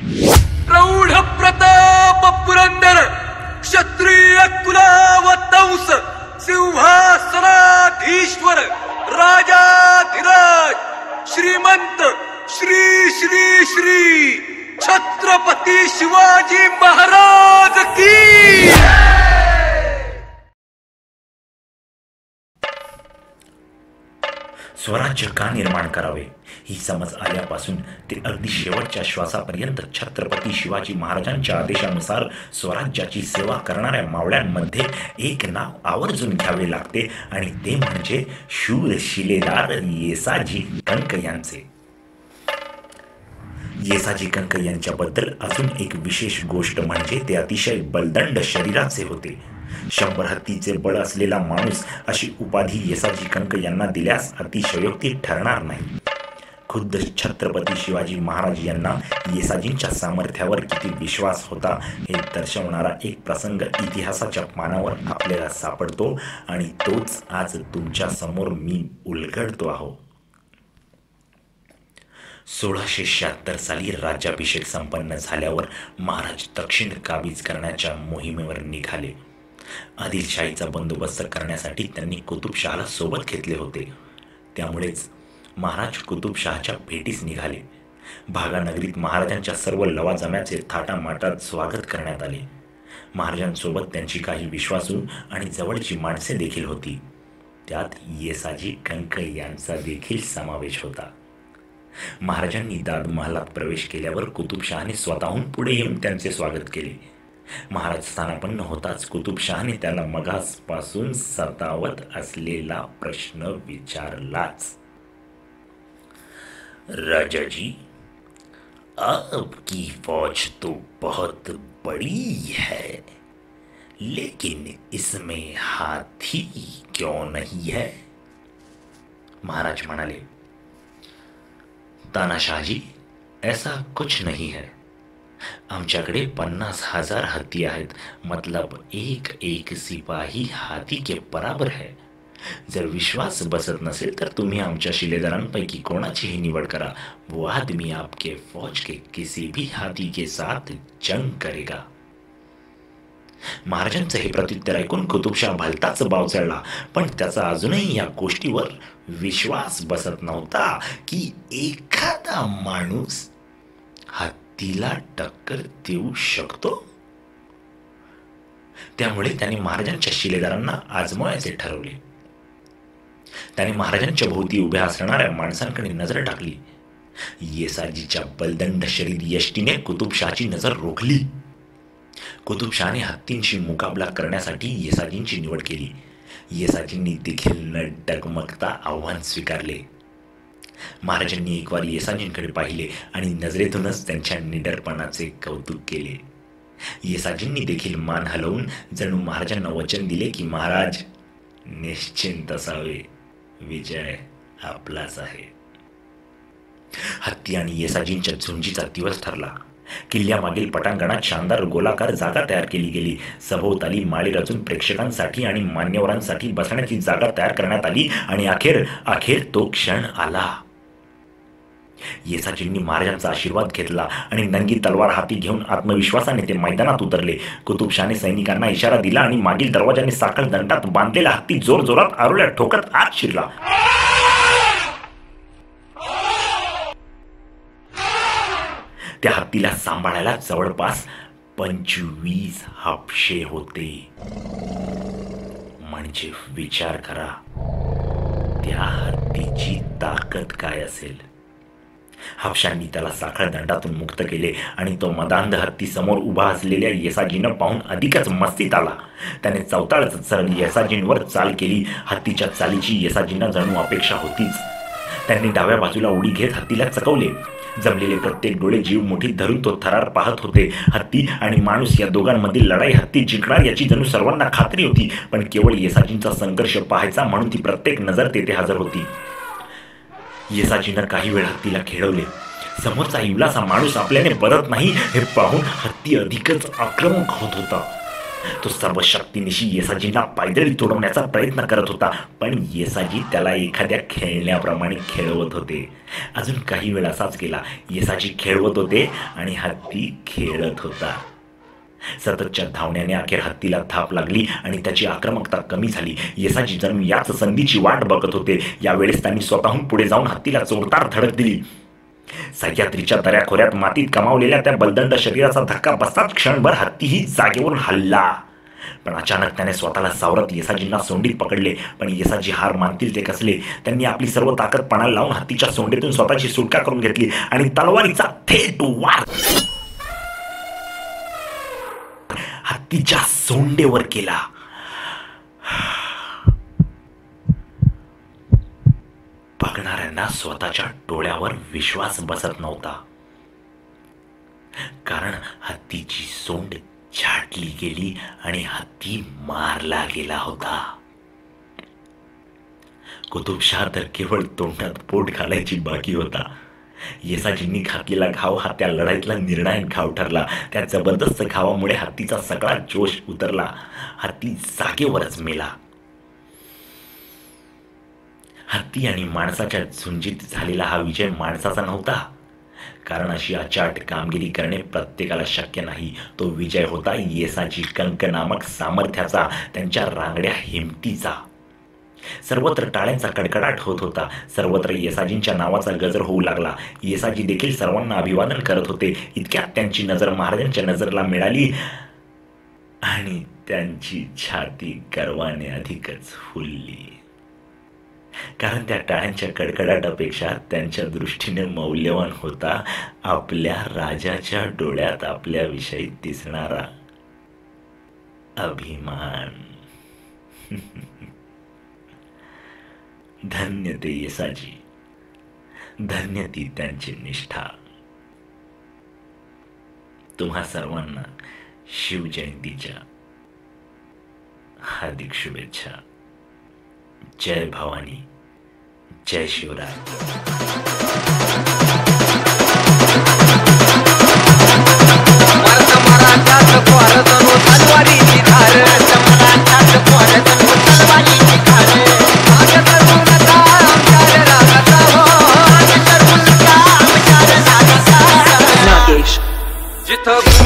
प्रौढ प्रताप पुरंदर क्षत्रिय कुलावतंस सिंहासनाधीश्वर राजाधिराज श्रीमंत श्री श्री श्री छत्रपती शिवाजी महाराज की स्वराज्य का निर्माण करावे? ही समज आल्यापासून ते अगदी शेवटच्या श्वासापर्यंत छत्रपती शिवाजी महाराजांच्या आदेशानुसार स्वराज्याची सेवा करणाऱ्या मावळ्यांमध्ये एक नाव आवर्जून घ्यावे लागते आणि ते म्हणजे शूर शिलेदार येसाजी कंक यांचे. येसाजी कंक यांच्याबद्दल अजून एक विशेष गोष्ट म्हणजे ते अतिशय बलदंड शरीराचे होते. शंभर हत्तीचे बळ असलेला माणूस अशी उपाधी येसाजी कंक यांना दिल्यास अतिशयोक्ती ठरणार नाही. खुद्द छत्रपती शिवाजी महाराज यांना येसाजींच्या सामर्थ्यावर किती विश्वास होता हे दर्शवणारा एक प्रसंग इतिहासाच्या पानावर आपल्याला सापडतो आणि तोच आज तुमच्यासमोर मी उलगडतो आहो. सोळाशे शहात्तर साली राज्याभिषेक संपन्न झाल्यावर महाराज दक्षिण काबीज करण्याच्या मोहिमेवर निघाले. आदिलशाहीचा बंदोबस्त करण्यासाठी त्यांनी कुतुबशहाला सोबत घेतले होते. त्यामुळेच महाराज कुतुबशहाच्या भेटीस निघाले. भागानगरीत महाराजांच्या सर्व लवाजम्याचे थाटामाटात स्वागत करण्यात आले. महाराजांसोबत त्यांची काही विश्वासू आणि जवळची माणसे देखील होती. त्यात येसाजी कंक यांचा देखील समावेश होता. महाराजांनी दादमहालात प्रवेश केल्यावर कुतुबशहाने स्वतःहून पुढे येऊन त्यांचे स्वागत केले. महाराज स्थानापन्न होताच कुतुबशहाने त्याला मगासपासून सतावत असलेला प्रश्न विचारलाच. राजा जी आपकी फौज तो बहुत बड़ी है, लेकिन इसमें हाथी क्यों नहीं है? महाराज म्हणाले, तानाशाहजी, ऐसा कुछ नहीं है। आमच्याकडे पन्नास हजार हत्ती आहेत. मतलब एक एक सिपाही हाथी के बराबर है. जर विश्वास बसत नसेल तर तुम्ही आमच्या शिलेदारांपैकी कोणाचीही निवड करा. वो आदमी आपके फौज के किसी भी हाथी के साथ जंग करेगा. महाराजांचं हे प्रत्युत्तर ऐकून कुतुबशाह भलताच बाव चढला. पण त्याचा अजूनही या गोष्टीवर विश्वास बसत नव्हता की एखादा माणूस तिला टक्कर देऊ शकतो? त्यामुळे त्याने महाराजांच्या शिलेदारांना आजमावायचे ठरवले. त्याने महाराजांच्या भोवती उभ्या असणाऱ्या माणसांकडे नजर टाकली. येसाजीच्या बलदंड शरीर यष्टीने कुतुबशाहची नजर रोखली. कुतुबशहाने हत्तींशी मुकाबला करण्यासाठी येसाजींची निवड केली. येसाजींनी देखील न डगमगता आव्हान स्वीकारले. महाराजांनी एक वार येसाजींकडे पाहिले आणि नजरेतूनच त्यांच्या निडरपणाचे कौतुक केले. येसाजींनी देखील मान हलवून जणू महाराजांना वचन दिले की महाराज निश्चिंत असावे. विजय आपलाच आहे. हत्ती आणि येसाजींच्या झुंजीचा दिवस ठरला. किल्ल्यामागील पटांगणात शानदार गोलाकार जागा तयार केली गेली. सभोवताली माळी रचून प्रेक्षकांसाठी आणि मान्यवरांसाठी बसण्याची जागा तयार करण्यात आली आणि अखेर अखेर तो क्षण आला. येसाजींनी महाराजांचा आशीर्वाद घेतला आणि नंगी तलवार हाती घेऊन आत्मविश्वासाने ते मैदानात उतरले. कुतुबशाने सैनिकांना इशारा दिला आणि मागील दरवाजाने साखळ दंडात बांधलेला हत्ती जोर जोरात आरोल्या ठोकत आत शिरला. त्या हत्तीला सांभाळायला जवळपास पंचवीस हापशे होते. म्हणजे विचार करा त्या हत्तीची ताकद काय असेल? हापशांनी त्याला साखळ दंडातून मुक्त केले आणि तो मदांध हत्ती समोर उभा असलेल्या येसाजीनं पाहून अधिकच मस्तीत आला. त्याने चवताळच सरळ येसाजींवर चाल केली. हत्तीच्या चालीची येसाजींना जणू अपेक्षा होतीच. त्यांनी डाव्या बाजूला उडी घेत हत्तीला चकवले. जमलेले प्रत्येक डोळे जीव मोठी धरून तो थरार पाहत होते. हत्ती आणि माणूस या दोघांमधील लढाई हत्ती जिंकणार याची जणू सर्वांना खात्री होती पण केवळ येसाजींचा संघर्ष पाहायचा म्हणून ती प्रत्येक नजर तेथे हजर होती. येसाजीनं काही वेळ हत्तीला खेळवले. समोरचा इवलासा माणूस आपल्याने परत नाही हे पाहून हत्ती अधिकच आक्रमक होत होता. तो सर्व शक्तीनिशी येसाजींना पायदळी तोडवण्याचा प्रयत्न करत होता पण येसाजी त्याला एखाद्या खेळण्याप्रमाणे खेळवत होते. अजून काही वेळ असाच गेला. येसाजी खेळवत होते आणि हत्ती खेळत होता. सततच्या धावण्याने अखेर हत्तीला थाप लागली आणि त्याची आक्रमकता कमी झाली. येसाजी जणू याच संधीची वाट बघत होते. यावेळेस त्यांनी स्वतःहून पुढे जाऊन हत्तीला जोरदार धडक दिली. सह्याद्रीच्या दऱ्याखोऱ्यात मातीत कमावलेल्या त्या बलदंड शरीराचा धक्का बसताच क्षणभर हत्तीही जागेवरून हल्ला. पण अचानक त्याने स्वतःला सावरत येसाजींना सोंडीत पकडले. पण येसाजी हार मानतील ते कसले? त्यांनी आपली सर्व ताकद पणाला लावून हत्तीच्या सोंडीतून स्वतःची सुटका करून घेतली आणि तलवारीचा थेट वार तिच्या सोंडेवर केला. बघणाऱ्यांना स्वतःच्या डोळ्यावर विश्वास बसत नव्हता. कारण हत्तीची सोंड छाटली गेली आणि हत्ती मारला गेला होता. कुतुबशाह तर केवळ तोंडात पोट घालायची बाकी होता. येसाजींनी घातलेला घाव हा त्या लढाईतला निर्णायक घाव ठरला. त्या जबरदस्त घावामुळे हत्तीचा सगळा जोश उतरला. हत्ती जागेवरच मेला. हत्ती आणि माणसाच्या झुंजीत झालेला हा विजय माणसाचा नव्हता. कारण अशी अचाट कामगिरी करणे प्रत्येकाला शक्य नाही. तो विजय होता येसाची कंक नामक सामर्थ्याचा त्यांच्या रांगड्या हिमतीचा. सर्वत्र टाळ्यांचा कडकडाट होत होता. सर्वत्र येसाजींच्या नावाचा गजर होऊ लागला. येसाजी देखील सर्वांना अभिवादन करत होते. इतक्यात त्यांची नजर महाराजांच्या नजरला मिळाली आणि त्यांची छाती गर्वाने अधिकच फुलली. कारण त्या टाळ्यांच्या कडकडाटापेक्षा त्यांच्या दृष्टीने मौल्यवान होता. आपल्या राजाच्या डोळ्यात आपल्याविषयी दिसणारा अभिमान. धन्य ते येसाजी. धन्य ती त्यांची निष्ठा. तुम्हा सर्वांना शिवजयंतीच्या हार्दिक शुभेच्छा. जय भवानी. जय शिवराय. 더